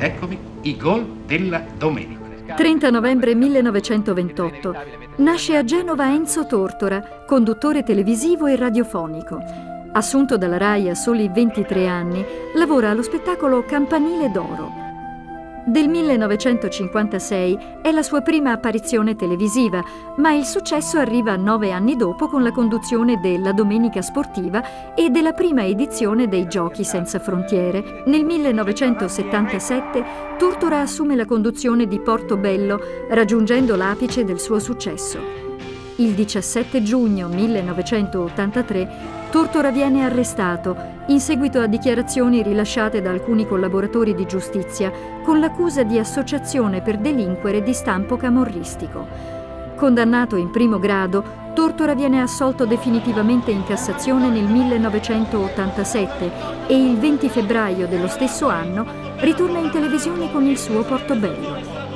eccomi i gol della domenica. 30 novembre 1928. Nasce a Genova Enzo Tortora, conduttore televisivo e radiofonico. Assunto dalla RAI a soli 23 anni, lavora allo spettacolo Campanile d'Oro. Del 1956 è la sua prima apparizione televisiva, ma il successo arriva nove anni dopo con la conduzione della Domenica Sportiva e della prima edizione dei Giochi Senza Frontiere. Nel 1977 Tortora assume la conduzione di Portobello, raggiungendo l'apice del suo successo. Il 17 giugno 1983 Tortora viene arrestato in seguito a dichiarazioni rilasciate da alcuni collaboratori di giustizia con l'accusa di associazione per delinquere di stampo camorristico. Condannato in primo grado, Tortora viene assolto definitivamente in Cassazione nel 1987 e il 20 febbraio dello stesso anno ritorna in televisione con il suo Portobello.